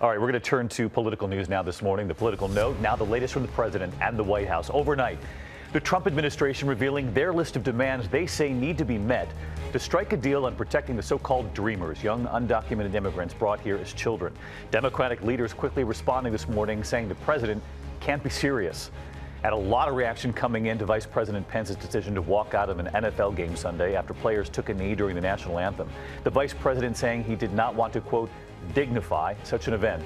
All right, we're going to turn to political news now this morning. The political note, now the latest from the president and the White House. Overnight, the Trump administration revealing their list of demands they say need to be met to strike a deal on protecting the so-called dreamers, young undocumented immigrants brought here as children. Democratic leaders quickly responding this morning saying the president can't be serious. Had a lot of reaction coming in to Vice President Pence's decision to walk out of an NFL game Sunday after players took a knee during the national anthem. The vice president saying he did not want to, quote, dignify such an event.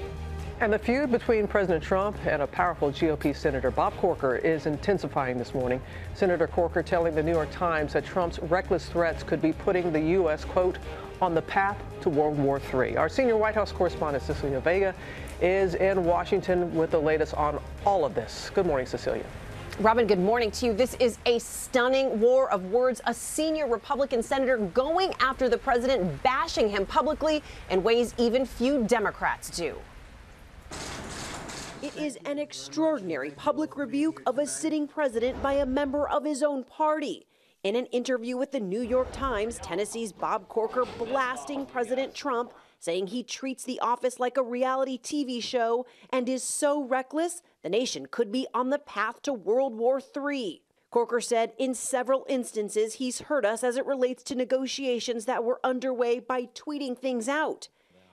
And the feud between President Trump and a powerful GOP Senator Bob Corker is intensifying this morning. Senator Corker telling the New York Times that Trump's reckless threats could be putting the U.S., quote, on the path to World War III. Our senior White House correspondent, Cecilia Vega, is in Washington with the latest on all of this. Good morning, Cecilia. Robin, good morning to you. This is a stunning war of words. A senior Republican senator going after the president, bashing him publicly in ways even few Democrats do. It is an extraordinary public rebuke of a sitting president by a member of his own party. In an interview with the New York Times, Tennessee's Bob Corker blasting President Trump, saying he treats the office like a reality TV show and is so reckless the nation could be on the path to World War III. Corker said in several instances he's hurt us as it relates to negotiations that were underway by tweeting things out.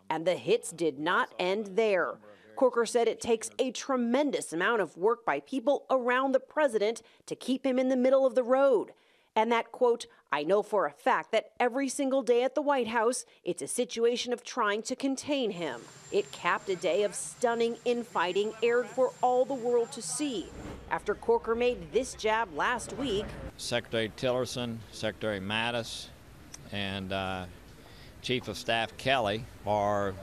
And the hits did not end there. Corker said it takes a tremendous amount of work by people around the president to keep him in the middle of the road and that, quote, I know for a fact that every single day at the White House, it's a situation of trying to contain him. It capped a day of stunning infighting aired for all the world to see. After Corker made this jab last week, Secretary Tillerson, Secretary Mattis, and uh, Chief of Staff Kelly are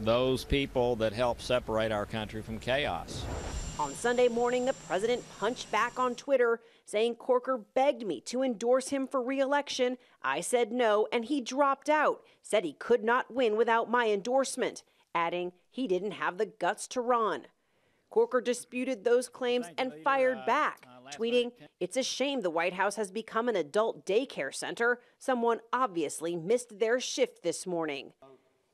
those people that help separate our country from chaos. On Sunday morning, the president punched back on Twitter, saying Corker begged me to endorse him for reelection. I said no, and he dropped out, said he could not win without my endorsement, adding he didn't have the guts to run. Corker disputed those claims and fired uh, back, uh, tweeting, It's a shame the White House has become an adult daycare center. Someone obviously missed their shift this morning.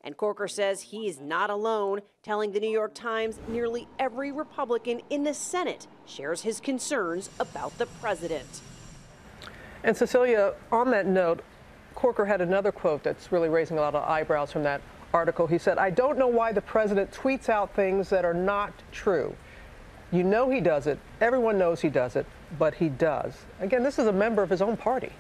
And Corker says he's not alone, telling the New York Times nearly every Republican in the Senate shares his concerns about the president. And Cecilia, on that note, Corker had another quote that's really raising a lot of eyebrows from that article. He said, I don't know why the president tweets out things that are not true. You know he does it. Everyone knows he does it, but he does. Again, this is a member of his own party.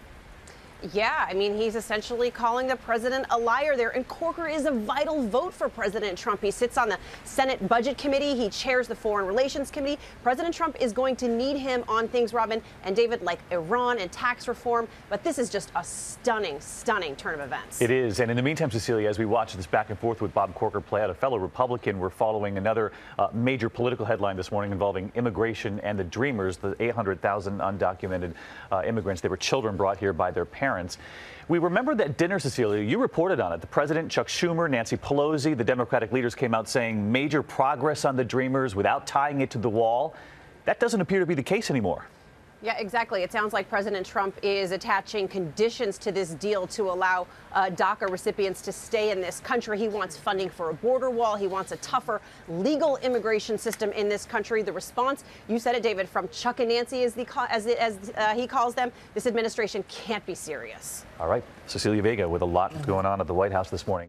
Yeah, I mean, he's essentially calling the president a liar there. And Corker is a vital vote for President Trump. He sits on the Senate Budget Committee, he chairs the Foreign Relations Committee. President Trump is going to need him on things, Robin and David, like Iran and tax reform. But this is just a stunning, stunning turn of events. It is. And in the meantime, Cecilia, as we watch this back and forth with Bob Corker play out, a fellow Republican, we're following another uh, major political headline this morning involving immigration and the Dreamers, the 800,000 undocumented uh, immigrants. They were children brought here by their parents parents. We remember that dinner, Cecilia, you reported on it. The president, Chuck Schumer, Nancy Pelosi, the Democratic leaders came out saying major progress on the Dreamers without tying it to the wall. That doesn't appear to be the case anymore. Yeah, exactly. It sounds like President Trump is attaching conditions to this deal to allow uh, DACA recipients to stay in this country. He wants funding for a border wall. He wants a tougher legal immigration system in this country. The response, you said it, David, from Chuck and Nancy, as, the, as, it, as uh, he calls them, this administration can't be serious. All right. Cecilia Vega with a lot going on at the White House this morning.